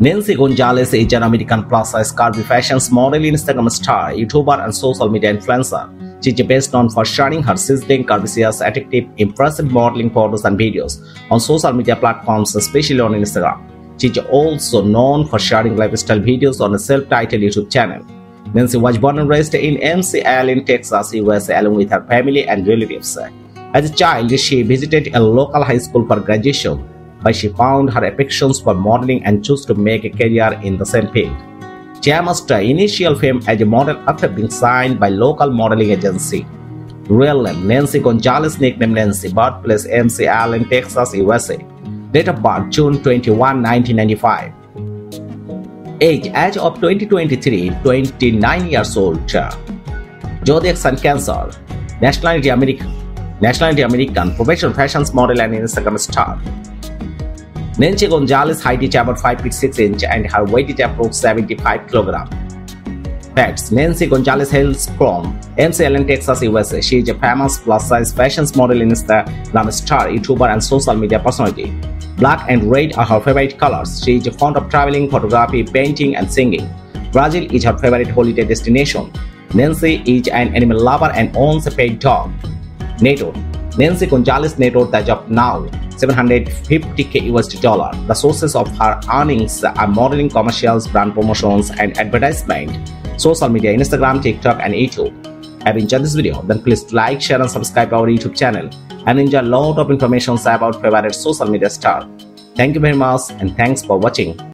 Nancy Gonzalez is an American plus-size curvy fashion model, Instagram star, YouTuber, and social media influencer. She is best known for sharing her sizzling, curvaceous, attractive, impressive modeling photos and videos on social media platforms, especially on Instagram. She is also known for sharing lifestyle videos on a self-titled YouTube channel. Nancy was born and raised in McAllen, Texas, USA, along with her family and relatives. As a child, she visited a local high school for graduation but she found her affections for modeling and chose to make a career in the same field. Amassed initial fame as a model after being signed by local modeling agency. Real name Nancy Gonzalez, nickname Nancy, birthplace McAllen, Texas, USA. Date of birth June 21, 1995. Age as of 2023, 29 years old. Zodiac Sun Cancer. Nationality American. Nationality American. Professional fashion model and Instagram star. Nancy Gonzalez height is about 5 feet 6 inch and her weight is approximately 75 kg. Facts Nancy Gonzalez hails from MC Allen, Texas, USA. She is a famous plus-size fashion model, Instagram star, YouTuber, and social media personality. Black and red are her favorite colors. She is fond of traveling, photography, painting, and singing. Brazil is her favorite holiday destination. Nancy is an animal lover and owns a pet dog. NATO Nancy Gonzalez net worth as of now 750k USD dollar. The sources of her earnings are modeling, commercials, brand promotions, and advertisement, social media, Instagram, TikTok, and YouTube. Have you enjoyed this video? Then please like, share, and subscribe our YouTube channel and enjoy a lot of information about favorite social media star. Thank you very much and thanks for watching.